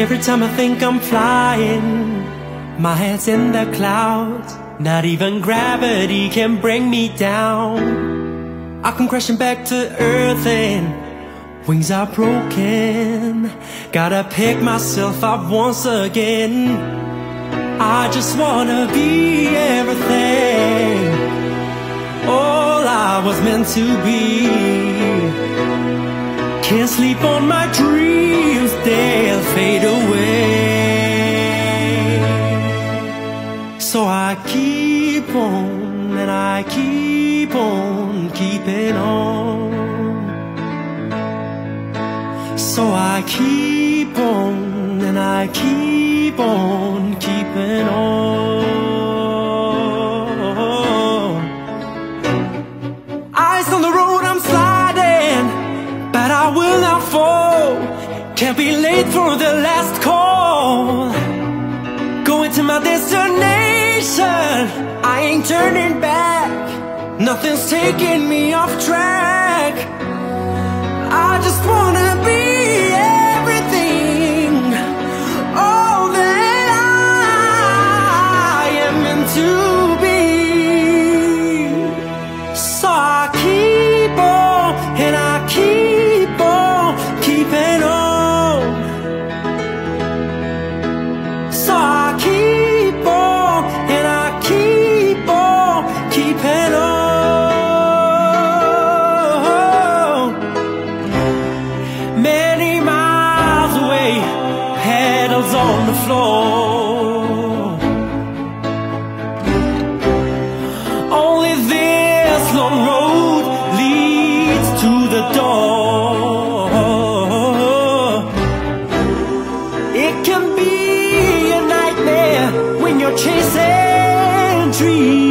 Every time I think I'm flying, my head's in the clouds. Not even gravity can bring me down. I come crashing back to earth and wings are broken. Gotta pick myself up once again. I just wanna be everything. All I was meant to be. Can't sleep on my dreams, they'll fade away. So I keep on and I keep on keeping on. So I keep on and I keep on keeping on. Turning back. Nothing's taking me off track. I just wanna be long road leads to the door. It can be a nightmare when you're chasing dreams.